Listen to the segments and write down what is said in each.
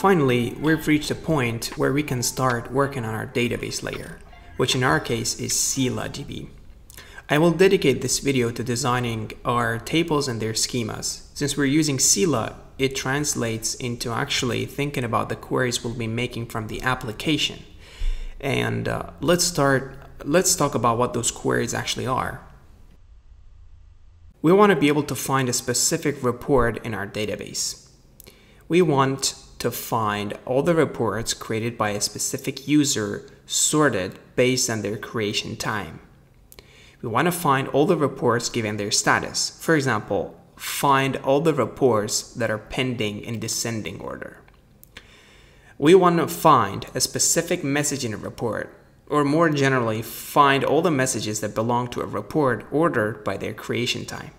Finally, we've reached a point where we can start working on our database layer, which in our case is ScyllaDB. I will dedicate this video to designing our tables and their schemas. Since we're using Scylla, it translates into actually thinking about the queries we'll be making from the application. And uh, let's start, let's talk about what those queries actually are. We want to be able to find a specific report in our database. We want to find all the reports created by a specific user sorted based on their creation time. We want to find all the reports given their status. For example, find all the reports that are pending in descending order. We want to find a specific message in a report, or more generally, find all the messages that belong to a report ordered by their creation time.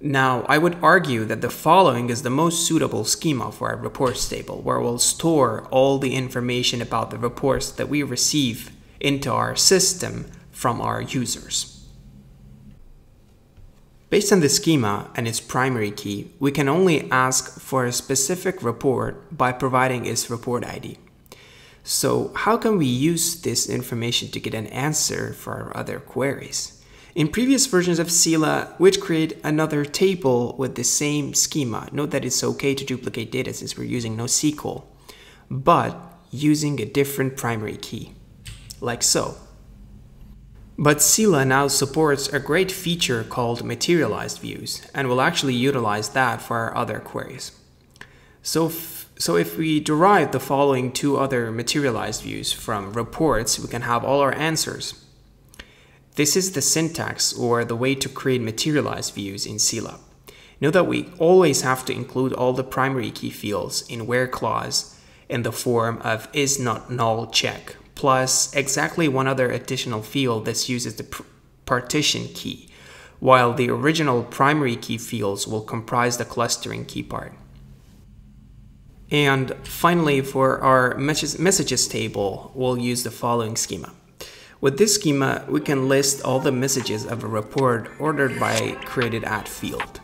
Now, I would argue that the following is the most suitable schema for a reports table, where we'll store all the information about the reports that we receive into our system from our users. Based on the schema and its primary key, we can only ask for a specific report by providing its report ID. So how can we use this information to get an answer for our other queries? In previous versions of Scylla, we'd create another table with the same schema. Note that it's okay to duplicate data since we're using NoSQL, but using a different primary key, like so. But Scylla now supports a great feature called materialized views, and we'll actually utilize that for our other queries. So, so if we derive the following two other materialized views from reports, we can have all our answers. This is the syntax or the way to create materialized views in Scylla. Note that we always have to include all the primary key fields in where clause in the form of is not null check, plus exactly one other additional field that uses the partition key, while the original primary key fields will comprise the clustering key part. And finally, for our messages table, we'll use the following schema. With this schema, we can list all the messages of a report ordered by created at field.